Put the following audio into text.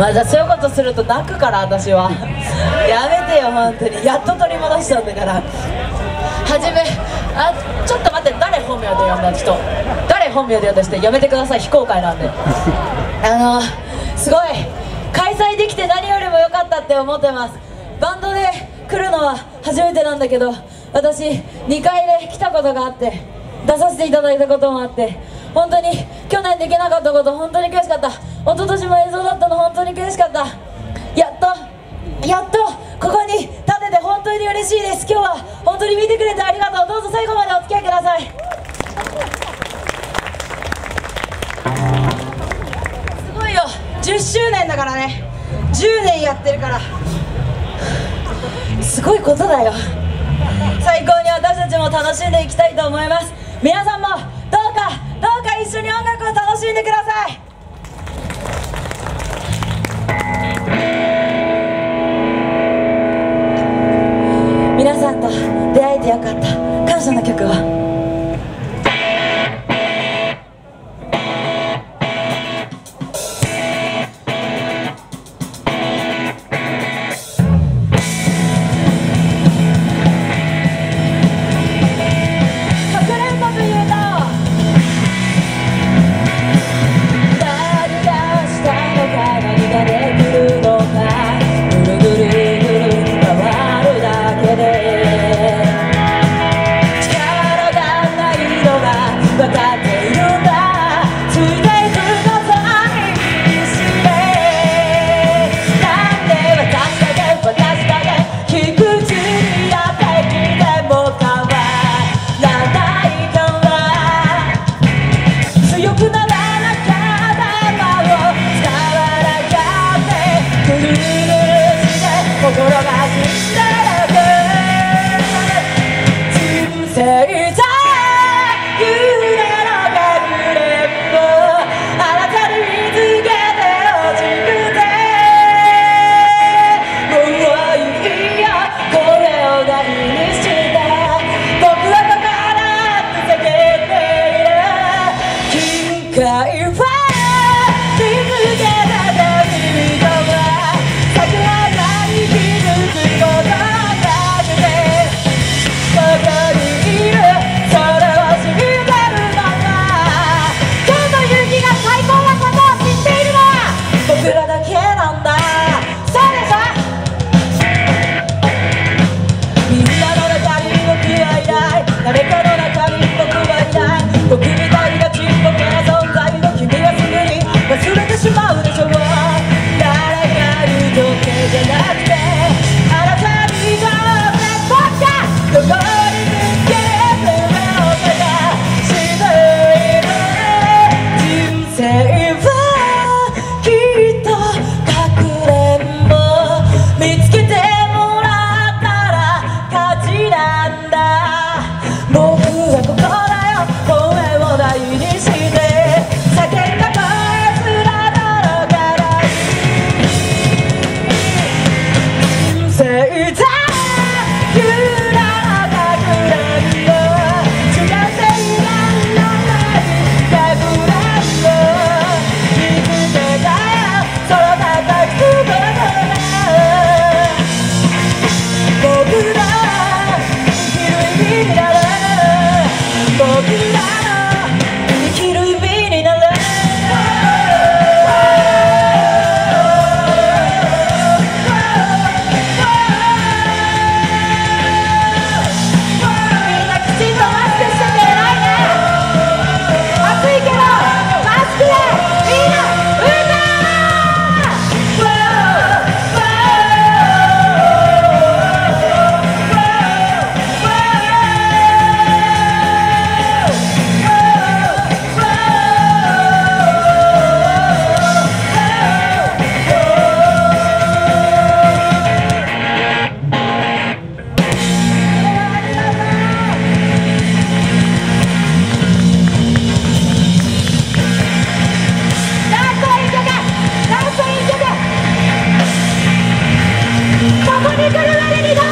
まあじゃあそういうことすると泣くから私は。やめてよ本当に。やっと取り戻したんだから。はじめあちょっと待って誰本名で呼んだ人？誰本名で呼んだ人？やめてください非公開なんで。あのすごい。開催できて何よりも良かったって思ってます。バンドで来るのは初めてなんだけど私2回で来たことがあって出させていただいたこともあって本当に去年できなかったこと本当に悔しかった。一昨年も映像だったの本当に悔しかった。やっとやっとここに立てて本当に嬉しいです。今日は本当に見てくれてありがとう。どうぞ最後までお付き合いください。すごいよ。10周年だからね。10年やってるから。すごいことだよ。最高に私たちも楽しんでいきたいと思います。皆さんもどうかどうか一緒に音楽を楽しんでください。皆さんと出会えてよかった。感謝の曲を ¡Vamos, Nico, no!